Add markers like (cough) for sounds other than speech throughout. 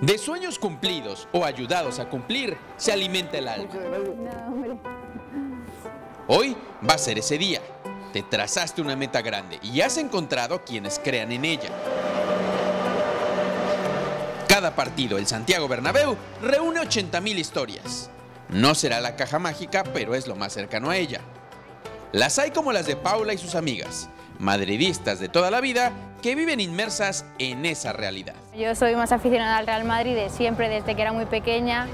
De sueños cumplidos o ayudados a cumplir se alimenta el alma. Hoy va a ser ese día. Te trazaste una meta grande y has encontrado quienes crean en ella. Cada partido, el Santiago Bernabéu, reúne 80.000 historias. No será la caja mágica, pero es lo más cercano a ella. Las hay como las de Paula y sus amigas, madridistas de toda la vida que viven inmersas en esa realidad. Yo soy más aficionada al Real Madrid de siempre, desde que era muy pequeña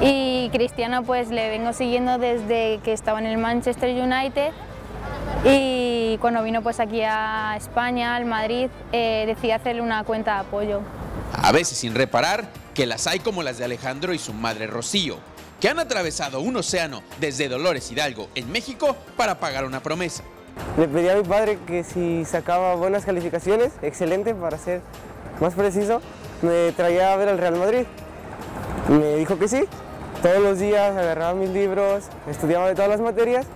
y Cristiano pues le vengo siguiendo desde que estaba en el Manchester United y cuando vino pues aquí a España, al Madrid, eh, decidí hacerle una cuenta de apoyo. A veces sin reparar que las hay como las de Alejandro y su madre Rocío, que han atravesado un océano desde Dolores Hidalgo en México para pagar una promesa. Le pedí a mi padre que si sacaba buenas calificaciones, excelente para ser más preciso, me traía a ver al Real Madrid. Me dijo que sí. Todos los días agarraba mis libros, estudiaba de todas las materias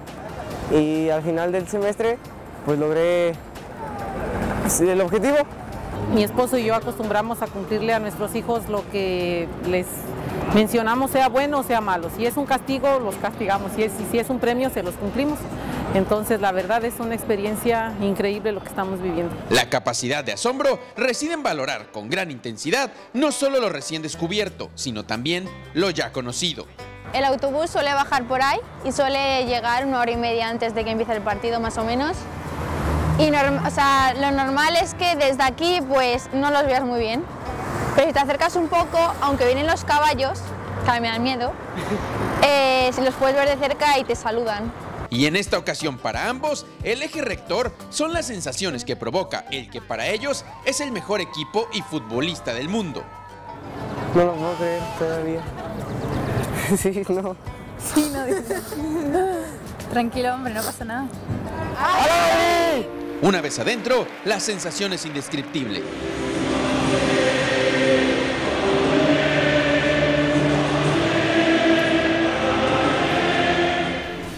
y al final del semestre pues logré el objetivo. Mi esposo y yo acostumbramos a cumplirle a nuestros hijos lo que les mencionamos, sea bueno o sea malo. Si es un castigo, los castigamos. Si es, si es un premio, se los cumplimos. Entonces, la verdad es una experiencia increíble lo que estamos viviendo. La capacidad de asombro reside en valorar con gran intensidad no solo lo recién descubierto, sino también lo ya conocido. El autobús suele bajar por ahí y suele llegar una hora y media antes de que empiece el partido más o menos. Y o sea, lo normal es que desde aquí pues no los veas muy bien, pero si te acercas un poco, aunque vienen los caballos, que a mí me dan miedo, (laughs) eh, si los puedes ver de cerca y te saludan. Y en esta ocasión para ambos, el eje rector son las sensaciones que provoca el que para ellos es el mejor equipo y futbolista del mundo. No lo puedo creer todavía. (laughs) Sí, no. Sí, no. (laughs) Tranquilo, hombre, no pasa nada. Una vez adentro, la sensación es indescriptible.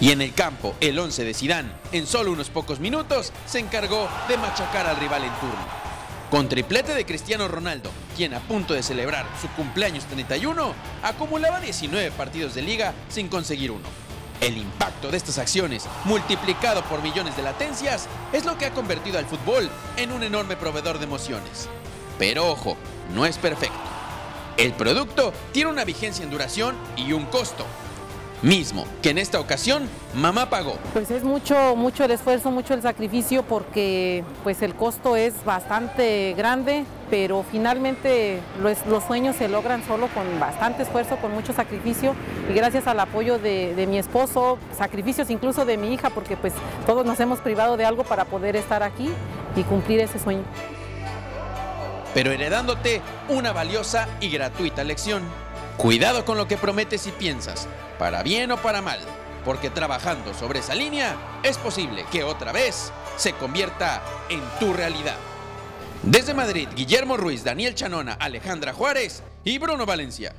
Y en el campo, el 11 de Sidán, en solo unos pocos minutos, se encargó de machacar al rival en turno. Con triplete de Cristiano Ronaldo, quien a punto de celebrar su cumpleaños 31, acumulaba 19 partidos de liga sin conseguir uno. El impacto de estas acciones, multiplicado por millones de latencias, es lo que ha convertido al fútbol en un enorme proveedor de emociones. Pero ojo, no es perfecto. El producto tiene una vigencia en duración y un costo, mismo que en esta ocasión mamá pagó. Pues es mucho, mucho el esfuerzo, mucho el sacrificio porque pues el costo es bastante grande, pero finalmente los, los sueños se logran solo con bastante esfuerzo, con mucho sacrificio y gracias al apoyo de, de, mi esposo, sacrificios incluso de mi hija porque pues todos nos hemos privado de algo para poder estar aquí y cumplir ese sueño. Pero heredándote una valiosa y gratuita lección. Cuidado con lo que prometes y piensas, para bien o para mal, porque trabajando sobre esa línea es posible que otra vez se convierta en tu realidad. Desde Madrid, Guillermo Ruiz, Daniel Chanona, Alejandra Juárez y Bruno Valencia.